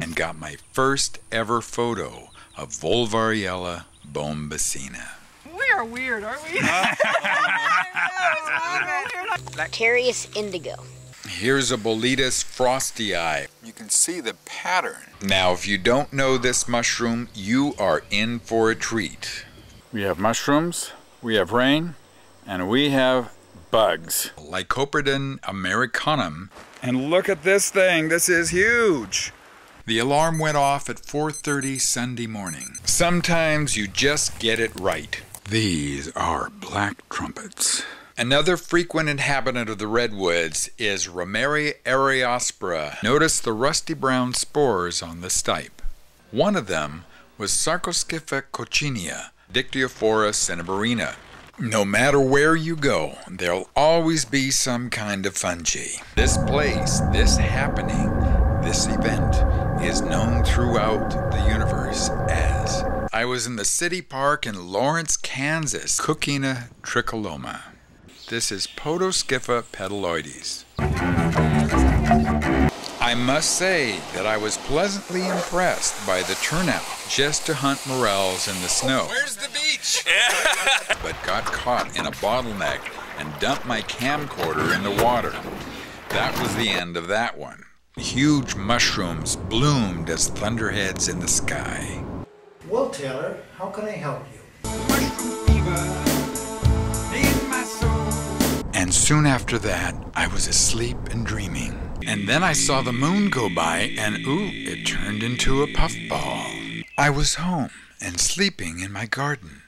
and got my first ever photo of Volvariella bombacina. We are weird, aren't we? Lactarius indigo. Here's a Boletus frostii. You can see the pattern. Now, if you don't know this mushroom, you are in for a treat. We have mushrooms, we have rain, and we have bugs. Lycoperdon americanum. And look at this thing, this is huge. The alarm went off at 4:30 Sunday morning. Sometimes you just get it right. These are black trumpets. Another frequent inhabitant of the redwoods is Romeria eriospora. Notice the rusty brown spores on the stipe. One of them was Sarcoscypha coccinea, Dictyophora cinnabarina. No matter where you go, there'll always be some kind of fungi. This place, this happening, this event is known throughout the universe as I was in the city park in Lawrence, Kansas, cooking a tricholoma. This is Podoscypha petaloides. I must say that I was pleasantly impressed by the turnout just to hunt morels in the snow. Where's the beach? but got caught in a bottleneck and dumped my camcorder in the water. That was the end of that one. Huge mushrooms bloomed as thunderheads in the sky. Well, Taylor, how can I help you? Mushroom fever. in my soul. And soon after that, I was asleep and dreaming. And then I saw the moon go by, and ooh, it turned into a puffball. I was home and sleeping in my garden.